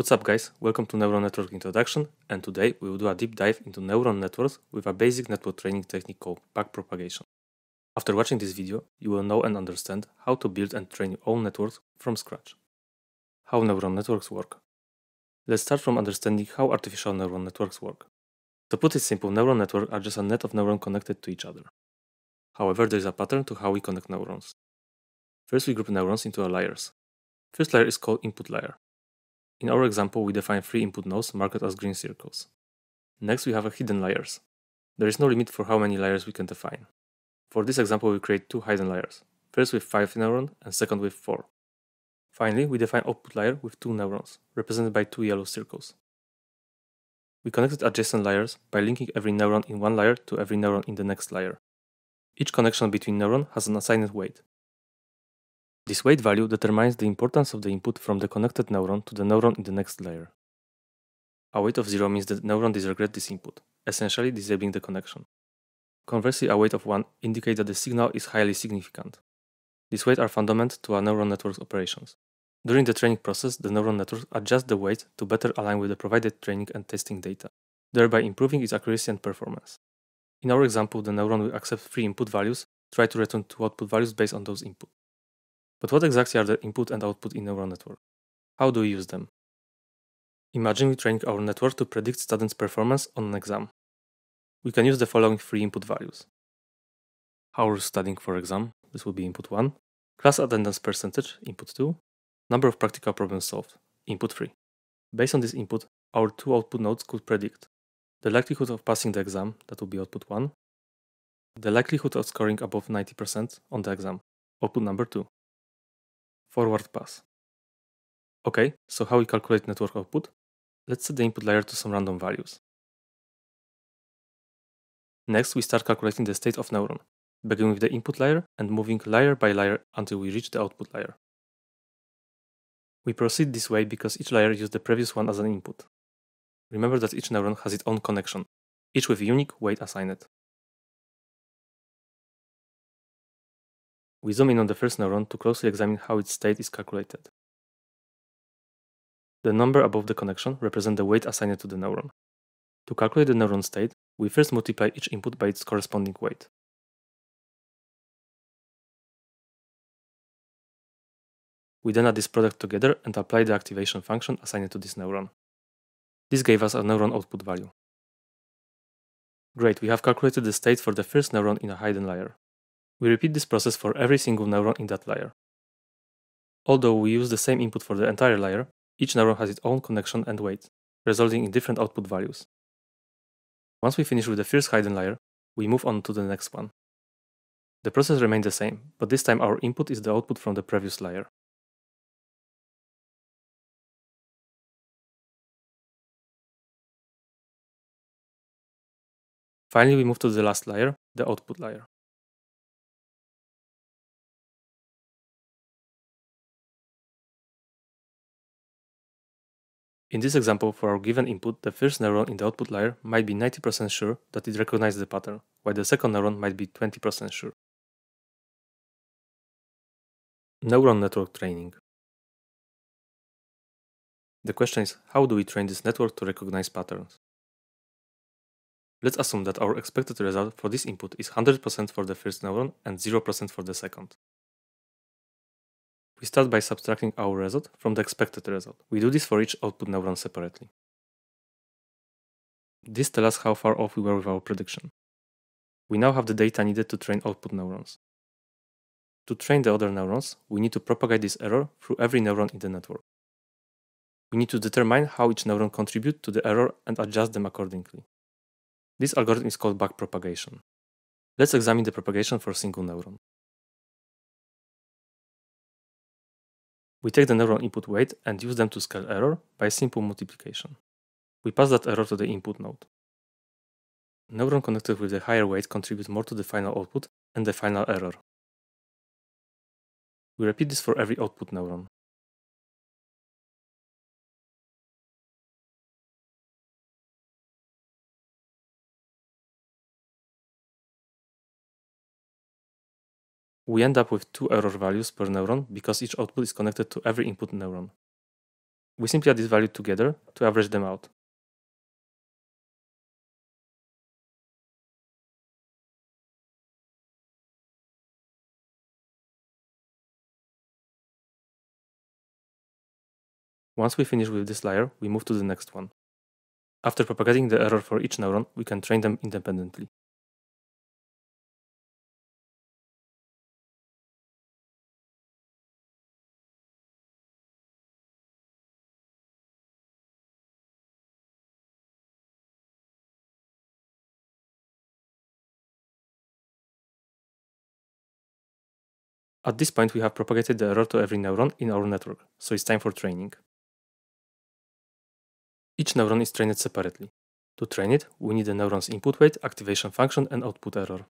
What's up guys, welcome to Neural Network Introduction and today we will do a deep dive into neural networks with a basic network training technique called backpropagation. After watching this video, you will know and understand how to build and train your own networks from scratch. How neural networks work. Let's start from understanding how artificial neural networks work. To put it simple, neural networks are just a net of neurons connected to each other. However, there is a pattern to how we connect neurons. First, we group neurons into our layers. First layer is called input layer. In our example, we define three input nodes marked as green circles. Next, we have a hidden layers. There is no limit for how many layers we can define. For this example, we create two hidden layers, first with 5 neurons and second with 4. Finally, we define output layer with two neurons, represented by two yellow circles. We connected adjacent layers by linking every neuron in one layer to every neuron in the next layer. Each connection between neuron has an assigned weight. This weight value determines the importance of the input from the connected neuron to the neuron in the next layer. A weight of 0 means that neuron disregards this input, essentially disabling the connection. Conversely, a weight of 1 indicates that the signal is highly significant. These weights are fundamental to a neural network's operations. During the training process, the neural network adjusts the weight to better align with the provided training and testing data, thereby improving its accuracy and performance. In our example, the neuron will accept three input values, try to return two output values based on those inputs. But what exactly are the input and output in neural network? How do we use them? Imagine we train our network to predict students' performance on an exam. We can use the following three input values. We're studying for exam, this will be input 1. Class attendance percentage, input 2. Number of practical problems solved, input 3. Based on this input, our two output nodes could predict the likelihood of passing the exam, that will be output 1, the likelihood of scoring above 90% on the exam, output number 2 forward pass. Okay, so how we calculate network output? Let's set the input layer to some random values. Next, we start calculating the state of neuron, beginning with the input layer and moving layer by layer until we reach the output layer. We proceed this way because each layer used the previous one as an input. Remember that each neuron has its own connection, each with unique weight assigned. We zoom in on the first neuron to closely examine how its state is calculated. The number above the connection represents the weight assigned to the neuron. To calculate the neuron state, we first multiply each input by its corresponding weight. We then add this product together and apply the activation function assigned to this neuron. This gave us a neuron output value. Great, we have calculated the state for the first neuron in a hidden layer. We repeat this process for every single neuron in that layer. Although we use the same input for the entire layer, each neuron has its own connection and weight, resulting in different output values. Once we finish with the first hidden layer, we move on to the next one. The process remains the same, but this time our input is the output from the previous layer. Finally, we move to the last layer, the output layer. In this example, for our given input, the first neuron in the output layer might be 90% sure that it recognizes the pattern, while the second neuron might be 20% sure. Neural network training. The question is, how do we train this network to recognize patterns? Let's assume that our expected result for this input is 100% for the first neuron and 0% for the second. We start by subtracting our result from the expected result. We do this for each output neuron separately. This tells us how far off we were with our prediction. We now have the data needed to train output neurons. To train the other neurons, we need to propagate this error through every neuron in the network. We need to determine how each neuron contributes to the error and adjust them accordingly. This algorithm is called backpropagation. Let's examine the propagation for a single neuron. We take the neuron input weight and use them to scale error by simple multiplication. We pass that error to the input node. Neuron connected with the higher weight contributes more to the final output and the final error. We repeat this for every output neuron. We end up with two error values per neuron because each output is connected to every input neuron. we simply add this value together to average them out. Once we finish with this layer, we move to the next one. After propagating the error for each neuron, we can train them independently. At this point, we have propagated the error to every neuron in our network, so it's time for training. Each neuron is trained separately. To train it, we need the neuron's input weight, activation function, and output error.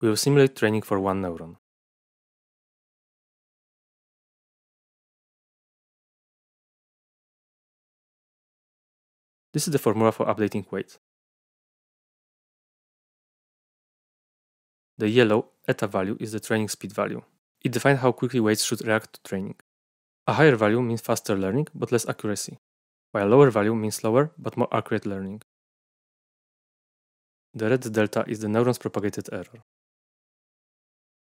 We will simulate training for one neuron. This is the formula for updating weight. The yellow eta value is the training speed value. It defines how quickly weights should react to training. A higher value means faster learning but less accuracy, while a lower value means slower but more accurate learning. The red delta is the neuron's propagated error.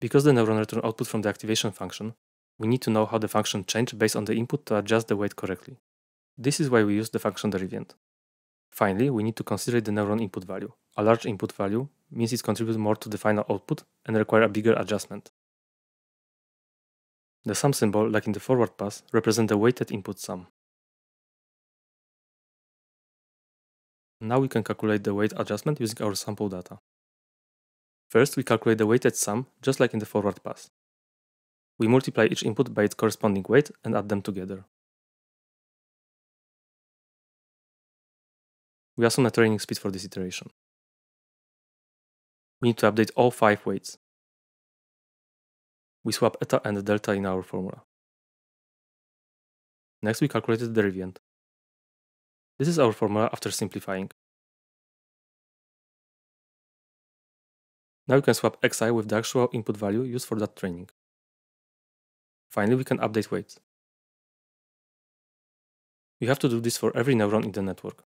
Because the neuron returns output from the activation function, we need to know how the function changed based on the input to adjust the weight correctly. This is why we use the function derivant. Finally, we need to consider the neuron input value. A large input value means it contributes more to the final output and require a bigger adjustment. The sum symbol, like in the forward pass, represents the weighted input sum. Now we can calculate the weight adjustment using our sample data. First, we calculate the weighted sum, just like in the forward pass. We multiply each input by its corresponding weight and add them together. We assume a training speed for this iteration. We need to update all five weights. We swap eta and delta in our formula. Next we calculate the derivant. This is our formula after simplifying. Now we can swap xi with the actual input value used for that training. Finally, we can update weights. We have to do this for every neuron in the network.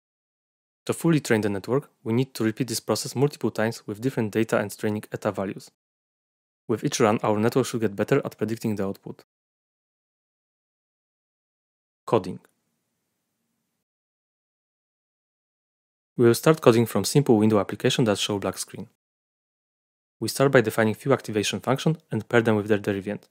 To fully train the network, we need to repeat this process multiple times with different data and training eta values. With each run, our network should get better at predicting the output. Coding. We will start coding from simple window application that show black screen. We start by defining few activation functions and pair them with their derivant.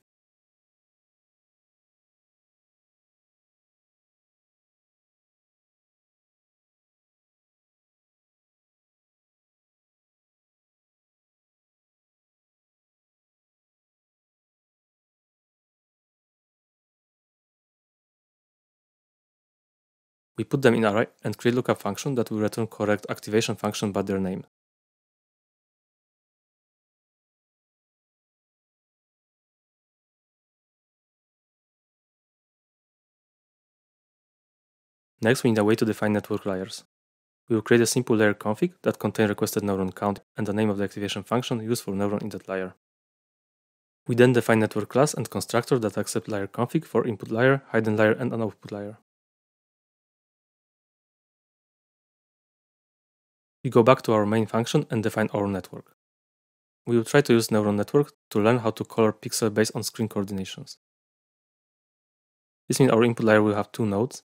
We put them in array and create lookup function that will return correct activation function by their name. Next, we need a way to define network layers. We will create a simple layer config that contains requested neuron count and the name of the activation function used for neuron in that layer. We then define network class and constructor that accept layer config for input layer, hidden layer, and an output layer. We go back to our main function and define our network. We will try to use neural network to learn how to color pixel based on screen coordinations. This means our input layer will have two nodes.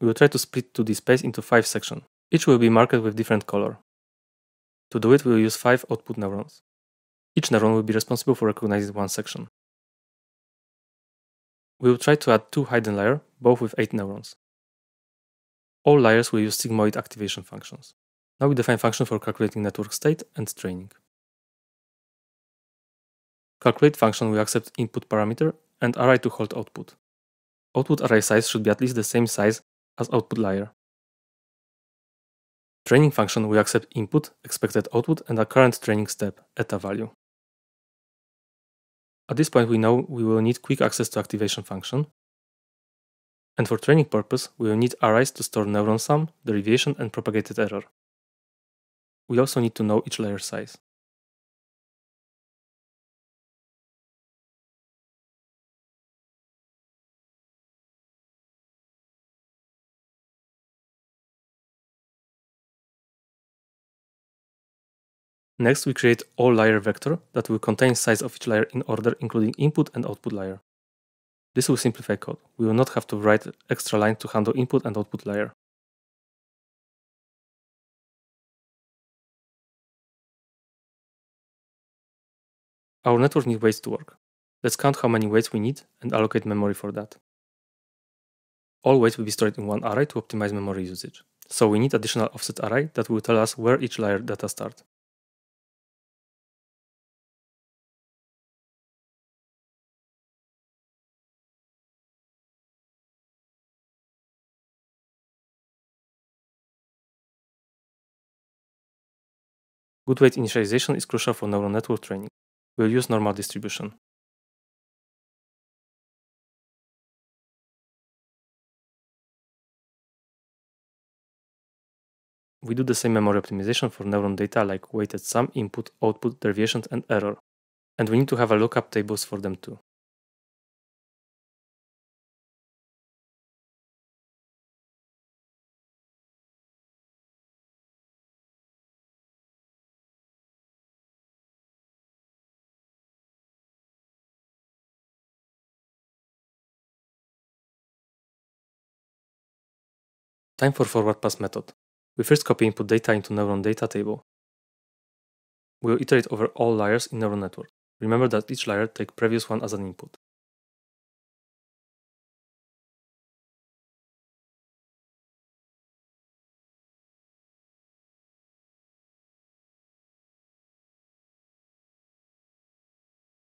We will try to split 2D space into five sections. Each will be marked with different color. To do it, we will use five output neurons. Each neuron will be responsible for recognizing one section. We will try to add two hidden layers, both with 8 neurons. All layers will use sigmoid activation functions. Now we define function for calculating network state and training. Calculate function will accept input parameter and array to hold output. Output array size should be at least the same size as output layer. Training function will accept input, expected output, and a current training step, eta value. At this point we know we will need quick access to activation function, and for training purpose, we will need arrays to store neuron sum, derivation, and propagated error. We also need to know each layer size. Next, we create all layer vector that will contain size of each layer in order, including input and output layer. This will simplify code. We will not have to write extra line to handle input and output layer. Our network needs weights to work. Let's count how many weights we need and allocate memory for that. All weights will be stored in one array to optimize memory usage. So we need additional offset array that will tell us where each layer data start. Good weight initialization is crucial for neural network training. We'll use normal distribution. We do the same memory optimization for neuron data like weighted sum, input, output, deviations, and error. And we need to have a lookup tables for them too. Time for forward pass method. We first copy input data into neuron data table. We will iterate over all layers in neural network. Remember that each layer take previous one as an input.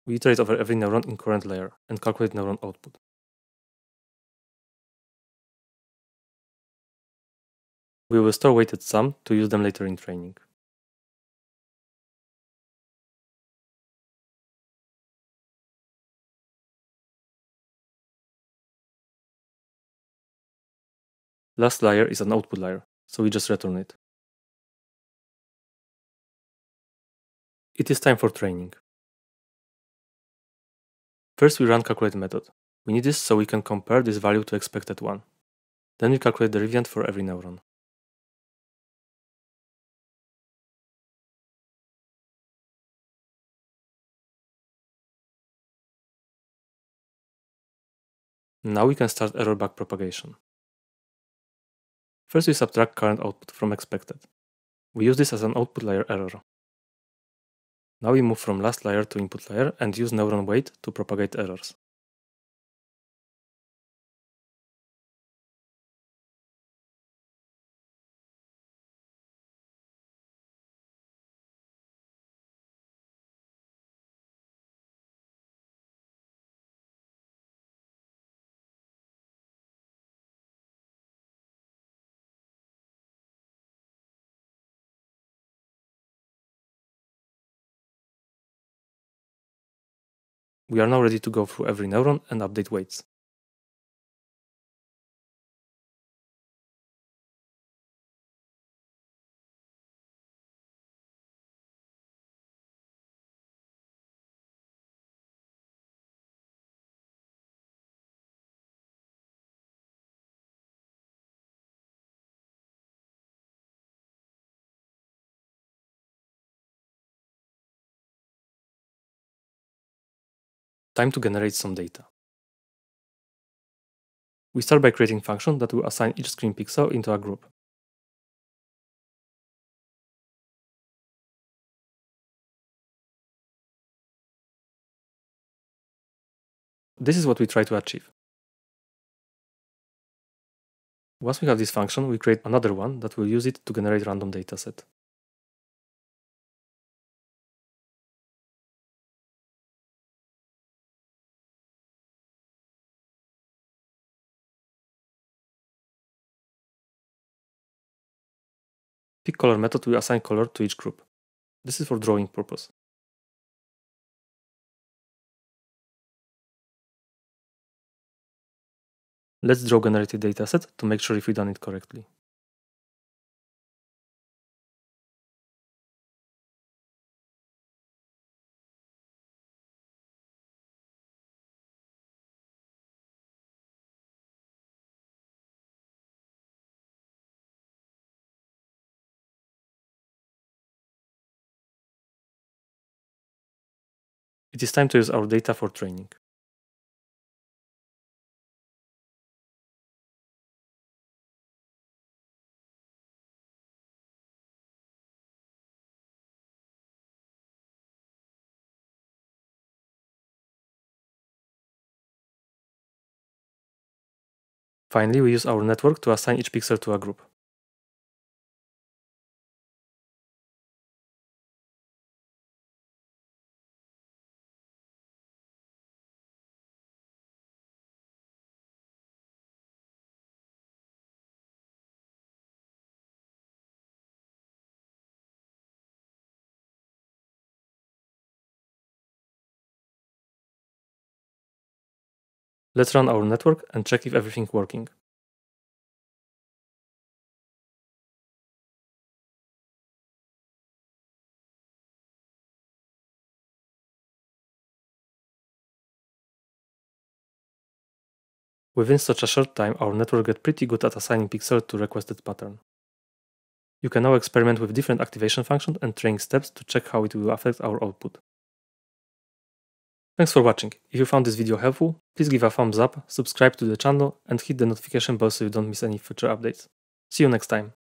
We iterate over every neuron in current layer and calculate neuron output. We will store weighted sum to use them later in training. Last layer is an output layer, so we just return it. It is time for training. First we run calculate method. We need this so we can compare this value to expected one. Then we calculate the deviant for every neuron. Now we can start error backpropagation. First we subtract current output from expected. We use this as an output layer error. Now we move from last layer to input layer and use neuron weight to propagate errors. We are now ready to go through every neuron and update weights. Time to generate some data. We start by creating function that will assign each screen pixel into a group. This is what we try to achieve. Once we have this function, we create another one that will use it to generate random dataset. Pick color method will assign color to each group. This is for drawing purpose. Let's draw generated dataset to make sure if we done it correctly. It is time to use our data for training. Finally, we use our network to assign each pixel to a group. Let's run our network and check if everything working. Within such a short time, our network got pretty good at assigning pixels to requested pattern. You can now experiment with different activation functions and training steps to check how it will affect our output. Thanks for watching. If you found this video helpful, please give a thumbs up, subscribe to the channel and hit the notification bell so you don't miss any future updates. See you next time.